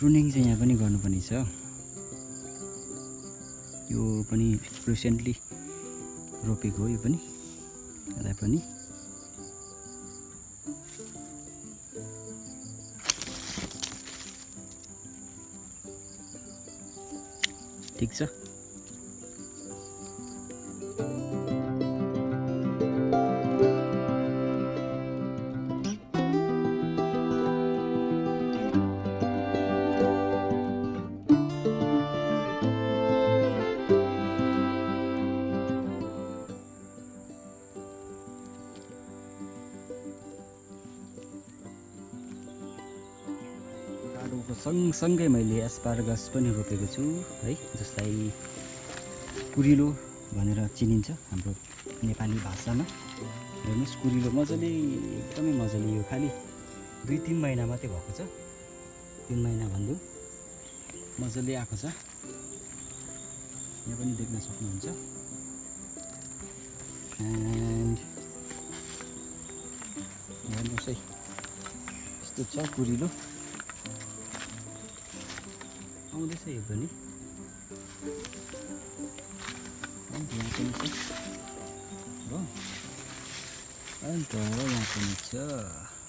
Pruning चाहिँ यहाँ पनि गर्नुपर्ने छ यो पनि रिसेन्टली रोपेको हो यो पनि। यसलाई पनि। ठिक छ। आलुको सँगसँगै मैले एस्पारगस पनि रोपेको छु है जसलाई कुरिलो भनेर चिनिन्छ हाम्रो नेपाली भाषामा। हेर्नुहोस् कुरिलो मजाले एकदमै मजाले यो खालि दुई तिन महिना मात्रै भएको छ। तिन महिना भन्दा मजाले आएको छ। यहाँ पनि देख्न सक्नुहुन्छ। एन्ड हेर्नुहोस् है यस्तो छ कुरिलो। आउँदैछ यो पनि अन्त यहाँ पनि छ हो अन्त यहाँ पनि छ